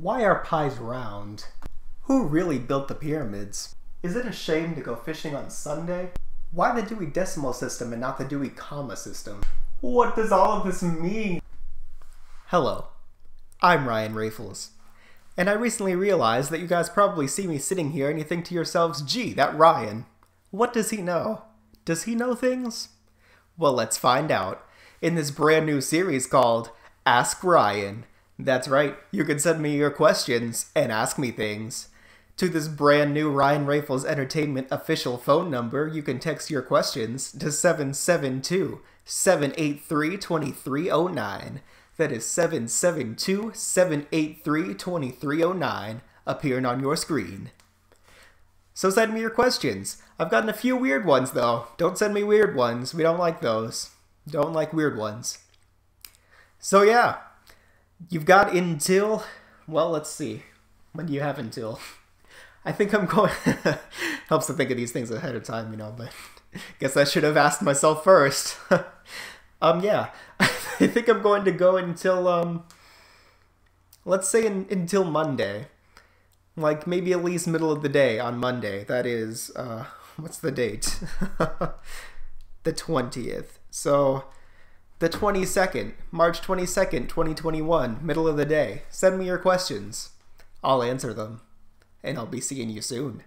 Why are pies round? Who really built the pyramids? Is it a shame to go fishing on Sunday? Why the Dewey Decimal System and not the Dewey Comma System? What does all of this mean? Hello, I'm Ryan Rafuls. And I recently realized that you guys probably see me sitting here and you think to yourselves, gee, that Ryan. What does he know? Does he know things? Well, let's find out in this brand new series called Ask Ryan. That's right, you can send me your questions and ask me things. To this brand new Ryan Rafuls Entertainment official phone number, you can text your questions to 772 783 2309. That is 772 783 2309, appearing on your screen. So send me your questions. I've gotten a few weird ones, though. Don't send me weird ones. We don't like those. Don't like weird ones. So, yeah. You've got until. Well, let's see. When do you have until? I think I'm going. Helps to think of these things ahead of time, you know, but guess I should have asked myself first. um, yeah. I think I'm going to go until, um. Let's say in, until Monday. Like maybe at least middle of the day on Monday. That is, uh, what's the date? the 20th. So, the 22nd, March 22nd, 2021, middle of the day. Send me your questions. I'll answer them. And I'll be seeing you soon.